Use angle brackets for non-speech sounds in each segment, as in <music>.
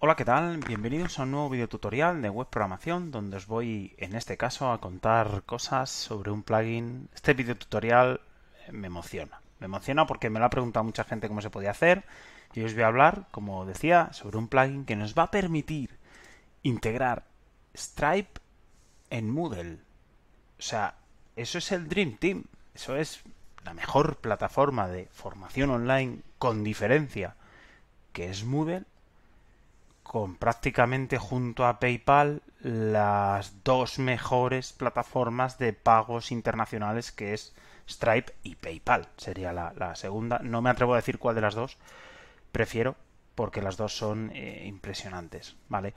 Hola, ¿qué tal? Bienvenidos a un nuevo video tutorial de web programación donde os voy en este caso a contar cosas sobre un plugin. Este video tutorial me emociona. Me emociona porque me lo ha preguntado mucha gente cómo se podía hacer y os voy a hablar, como decía, sobre un plugin que nos va a permitir integrar Stripe en Moodle. O sea, eso es el Dream Team. Eso es la mejor plataforma de formación online con diferencia que es Moodle con prácticamente junto a PayPal las dos mejores plataformas de pagos internacionales que es Stripe y PayPal. Sería la, segunda. No me atrevo a decir cuál de las dos. Prefiero porque las dos son eh, impresionantes. ¿Vale?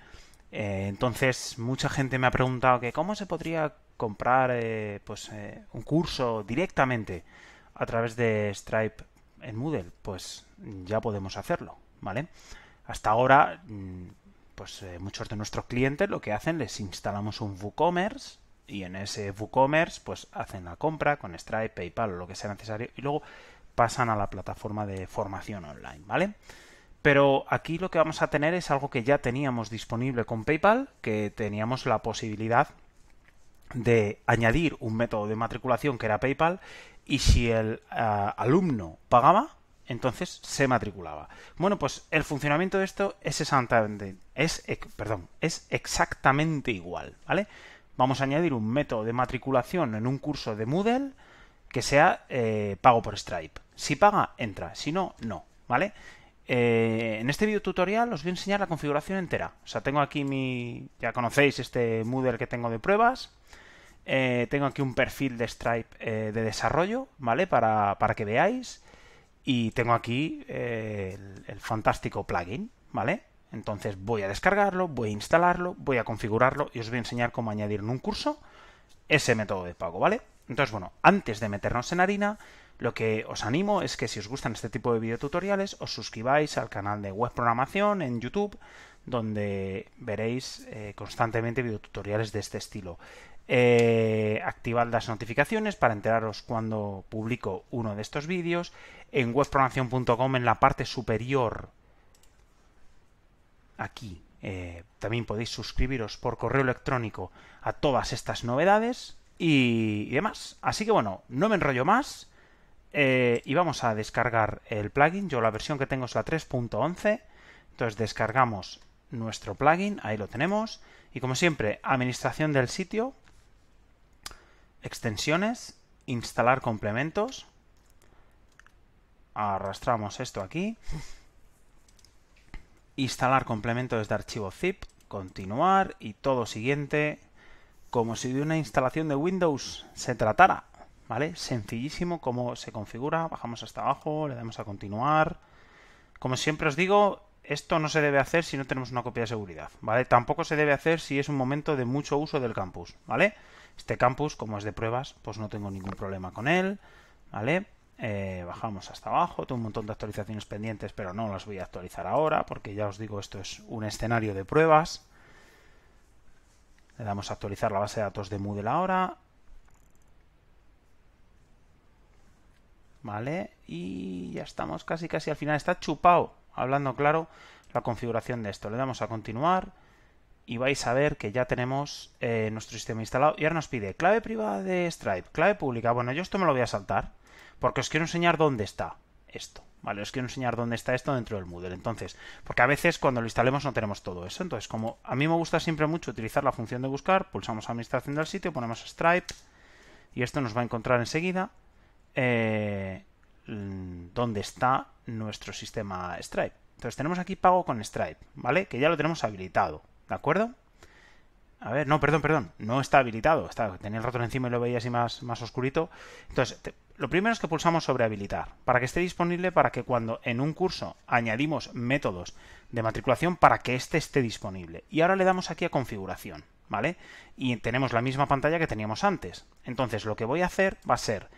Eh, entonces, mucha gente me ha preguntado que cómo se podría comprar eh, pues, un curso directamente a través de Stripe en Moodle. Pues ya podemos hacerlo. ¿Vale? Hasta ahora, mm, pues eh, muchos de nuestros clientes lo que hacen, les instalamos un WooCommerce y en ese WooCommerce pues hacen la compra con Stripe, PayPal o lo que sea necesario y luego pasan a la plataforma de formación online, ¿vale? Pero aquí lo que vamos a tener es algo que ya teníamos disponible con PayPal, que teníamos la posibilidad de añadir un método de matriculación que era PayPal y si el ah, alumno pagaba, entonces se matriculaba. Bueno, pues el funcionamiento de esto es exactamente, igual, ¿vale? Vamos a añadir un método de matriculación en un curso de Moodle que sea eh, pago por Stripe. Si paga, entra. Si no, no, ¿vale? Eh, en este video tutorial os voy a enseñar la configuración entera. O sea, tengo aquí mi... Ya conocéis este Moodle que tengo de pruebas. Eh, tengo aquí un perfil de Stripe de desarrollo, ¿vale? Para, para que veáis. Y tengo aquí eh, el, fantástico plugin, ¿vale? Entonces voy a descargarlo, voy a instalarlo, voy a configurarlo y os voy a enseñar cómo añadir en un curso ese método de pago, ¿vale? Entonces, bueno, antes de meternos en harina, lo que os animo es que si os gustan este tipo de videotutoriales, os suscribáis al canal de web programación en YouTube, donde veréis eh, constantemente videotutoriales de este estilo. Eh, activad las notificaciones para enteraros cuando publico uno de estos vídeos. En webprogramación.com en la parte superior, aquí, eh, también podéis suscribiros por correo electrónico a todas estas novedades y, demás. Así que bueno, no me enrollo más. Eh, y vamos a descargar el plugin. Yo la versión que tengo es la 3.11. Entonces descargamos nuestro plugin, ahí lo tenemos. Y como siempre, administración del sitio, extensiones, instalar complementos. Arrastramos esto aquí. Instalar complementos desde archivo zip, continuar y todo siguiente como si de una instalación de Windows se tratara. ¿Vale? Sencillísimo cómo se configura. Bajamos hasta abajo, le damos a continuar. Como siempre os digo, esto no se debe hacer si no tenemos una copia de seguridad, ¿vale? Tampoco se debe hacer si es un momento de mucho uso del campus, ¿vale? Este campus, como es de pruebas, pues no tengo ningún problema con él, ¿vale? Eh, bajamos hasta abajo, tengo un montón de actualizaciones pendientes, pero no las voy a actualizar ahora, porque ya os digo, esto es un escenario de pruebas. Le damos a actualizar la base de datos de Moodle ahora. ¿Vale? Y ya estamos casi casi al final. Está chupado, hablando claro, la configuración de esto. Le damos a continuar y vais a ver que ya tenemos eh, nuestro sistema instalado. Y ahora nos pide clave privada de Stripe, clave pública. Bueno, yo esto me lo voy a saltar porque os quiero enseñar dónde está esto. Vale, os quiero enseñar dónde está esto dentro del Moodle. Entonces, porque a veces cuando lo instalemos no tenemos todo eso. Entonces, como a mí me gusta siempre mucho utilizar la función de buscar, pulsamos administración del sitio, ponemos Stripe y esto nos va a encontrar enseguida eh, dónde está nuestro sistema Stripe. Entonces tenemos aquí pago con Stripe, ¿vale? Que ya lo tenemos habilitado. ¿De acuerdo? A ver, no, perdón, perdón, no está habilitado. Está, tenía el ratón encima y lo veía así más, más oscurito. Entonces, lo primero es que pulsamos sobre habilitar, para que esté disponible para que cuando en un curso añadimos métodos de matriculación, para que éste esté disponible. Y ahora le damos aquí a configuración, ¿vale? Y tenemos la misma pantalla que teníamos antes. Entonces, lo que voy a hacer va a ser,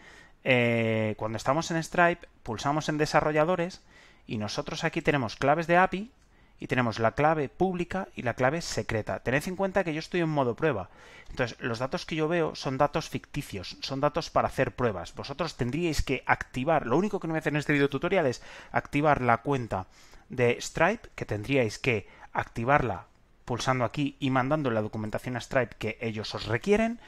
eh, cuando estamos en Stripe, pulsamos en desarrolladores y nosotros aquí tenemos claves de API y tenemos la clave pública y la clave secreta. Tened en cuenta que yo estoy en modo prueba. Entonces, los datos que yo veo son datos ficticios, son datos para hacer pruebas. Vosotros tendríais que activar, lo único que no voy a hacer en este video tutorial es activar la cuenta de Stripe, que tendríais que activarla pulsando aquí y mandando la documentación a Stripe que ellos os requieren.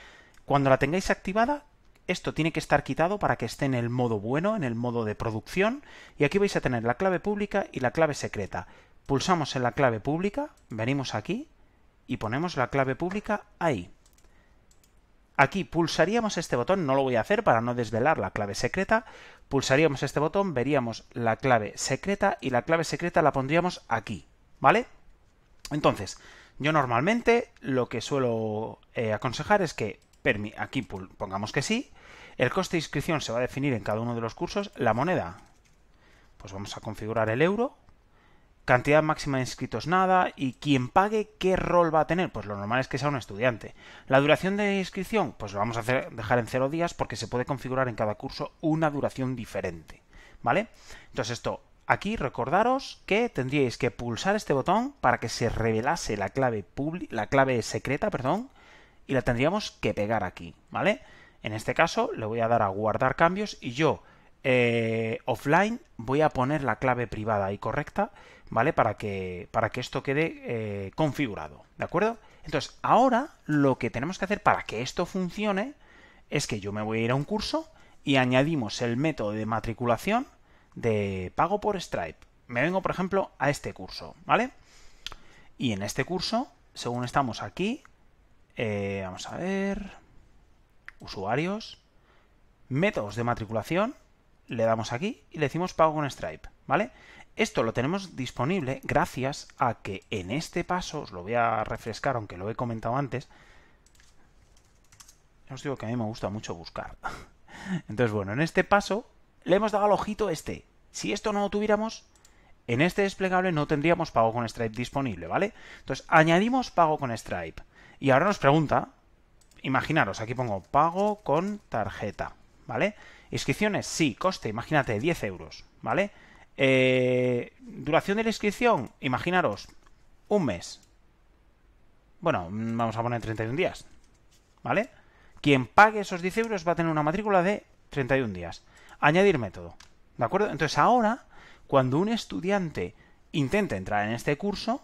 Cuando la tengáis activada, esto tiene que estar quitado para que esté en el modo bueno, en el modo de producción, y aquí vais a tener la clave pública y la clave secreta. Pulsamos en la clave pública, venimos aquí y ponemos la clave pública ahí. Aquí pulsaríamos este botón, no lo voy a hacer para no desvelar la clave secreta, pulsaríamos este botón, veríamos la clave secreta y la clave secreta la pondríamos aquí, ¿vale? Entonces, yo normalmente lo que suelo eh, aconsejar es que aquí pongamos que sí, el coste de inscripción se va a definir en cada uno de los cursos, la moneda, pues vamos a configurar el euro, cantidad máxima de inscritos nada, y quien pague, ¿qué rol va a tener? Pues lo normal es que sea un estudiante. La duración de inscripción, pues lo vamos a dejar en cero días porque se puede configurar en cada curso una duración diferente, ¿vale? Entonces esto Aquí recordaros que tendríais que pulsar este botón para que se revelase la clave, la clave secreta, perdón, y la tendríamos que pegar aquí, ¿vale? En este caso le voy a dar a guardar cambios y yo eh, offline voy a poner la clave privada y correcta, ¿vale? Para que, para que esto quede eh, configurado, ¿de acuerdo? Entonces, ahora lo que tenemos que hacer para que esto funcione es que yo me voy a ir a un curso y añadimos el método de matriculación de pago por Stripe. Me vengo, por ejemplo, a este curso, ¿vale? Y en este curso, según estamos aquí, eh, vamos a ver, usuarios, métodos de matriculación, le damos aquí y le decimos pago con Stripe, ¿vale? Esto lo tenemos disponible gracias a que en este paso, os lo voy a refrescar aunque lo he comentado antes, os digo que a mí me gusta mucho buscar. <laughs> Entonces, bueno, en este paso le hemos dado al ojito este. Si esto no lo tuviéramos, en este desplegable no tendríamos pago con Stripe disponible, ¿vale? Entonces, añadimos pago con Stripe. Y ahora nos pregunta, imaginaros, aquí pongo pago con tarjeta, ¿vale? Inscripciones, sí, coste, imagínate, 10 euros, ¿vale? Eh, duración de la inscripción, imaginaros, un mes. Bueno, vamos a poner 31 días, ¿vale? Quien pague esos 10 euros va a tener una matrícula de 31 días añadir método. ¿De acuerdo? Entonces ahora, cuando un estudiante intente entrar en este curso,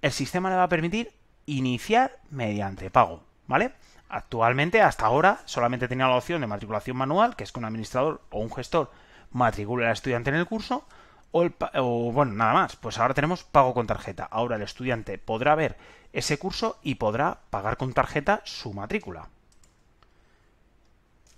el sistema le va a permitir iniciar mediante pago. ¿Vale? Actualmente, hasta ahora, solamente tenía la opción de matriculación manual, que es que un administrador o un gestor matricule al estudiante en el curso, o, bueno, nada más. Pues ahora tenemos pago con tarjeta. Ahora el estudiante podrá ver ese curso y podrá pagar con tarjeta su matrícula.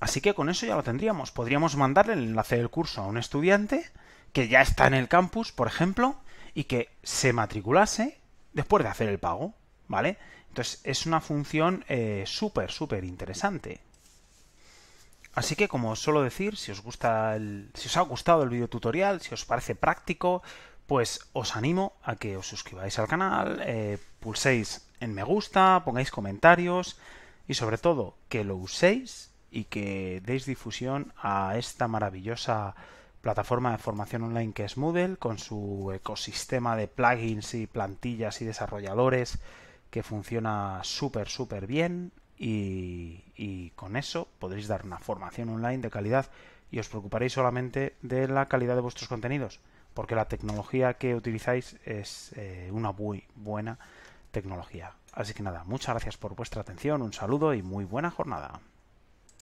Así que con eso ya lo tendríamos. Podríamos mandarle el enlace del curso a un estudiante que ya está en el campus, por ejemplo, y que se matriculase después de hacer el pago, ¿vale? Entonces es una función eh, súper, súper interesante. Así que como os suelo decir, si os gusta el, si os ha gustado el video tutorial, si os parece práctico, pues os animo a que os suscribáis al canal, eh, pulséis en me gusta, pongáis comentarios y sobre todo que lo uséis y que deis difusión a esta maravillosa plataforma de formación online que es Moodle, con su ecosistema de plugins y plantillas y desarrolladores que funciona súper, súper bien y, y, con eso podréis dar una formación online de calidad y os preocuparéis solamente de la calidad de vuestros contenidos, porque la tecnología que utilizáis es eh, una muy buena tecnología. Así que nada, muchas gracias por vuestra atención, un saludo y muy buena jornada.